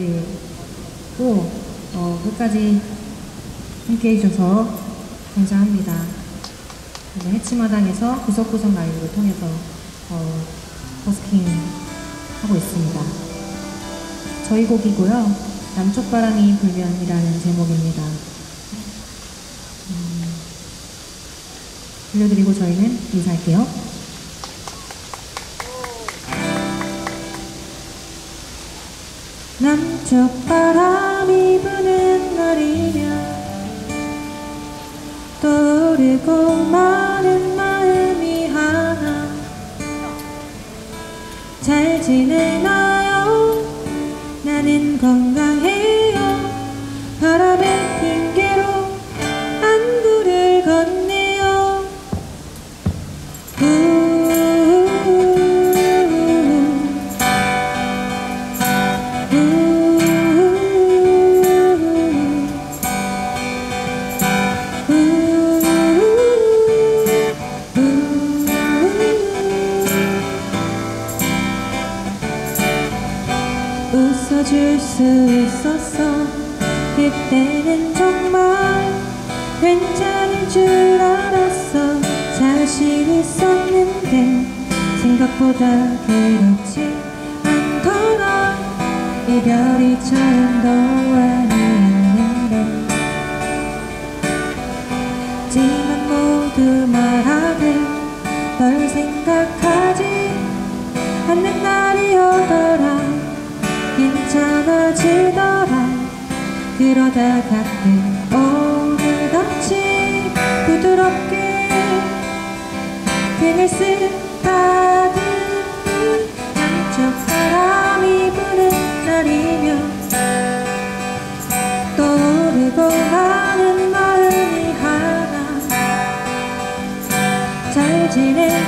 부탁드리고 어, 끝까지 함께 해주셔서 감사합니다. 네, 해치마당에서 구석구석 라이브를 통해서 어, 버스킹 하고 있습니다. 저희 곡이고요. 남쪽 바람이 불면이라는 제목입니다. 음, 들려드리고 저희는 인사할게요. 남쪽 바람이 부는 날이면 떠오르고 마는 마음이 하나 잘 지내나요? 나는 건강해요. 바람의 핑 웃어줄 수 있었어. 그때는 정말 괜찮을 줄 알았어. 자신 있었는데 생각보다 그렇지 않더라. 이별이 처음도 아니었는데 하지만 모두 말 그러다 가끔 오늘같이 부드럽게 등을 쓰다듬는 남쪽 바람이 부는 날이면 떠오르고 가는 마음이 하나. 잘 지내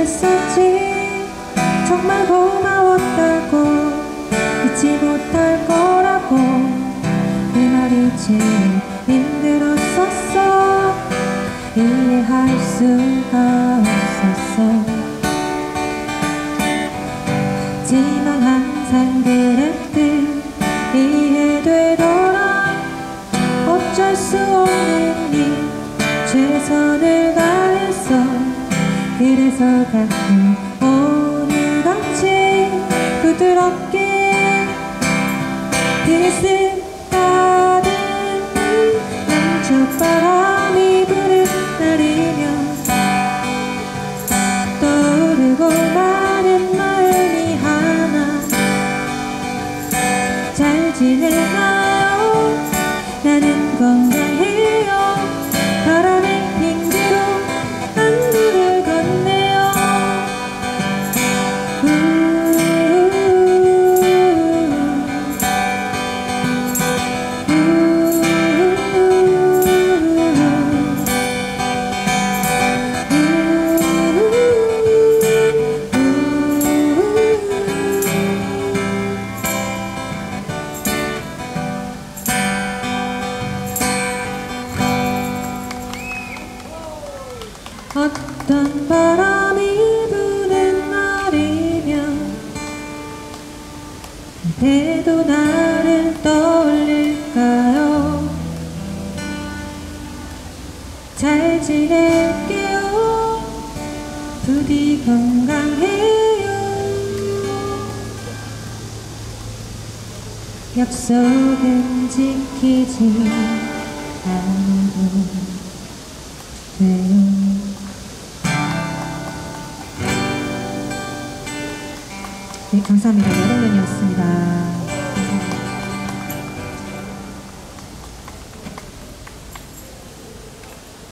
했었지. 정말 고마웠다고 잊지 못할 거라고. 그 말이 제일 힘들었었어. 이해할 수가 없었어. 하지만 항상 그래서 어떤 바람이 부는 날이면 그대도 나를 떠올릴까요? 잘 지낼게요. 부디 건강해요. 약속은 지키지 감사합니다. 여름면이었습니다.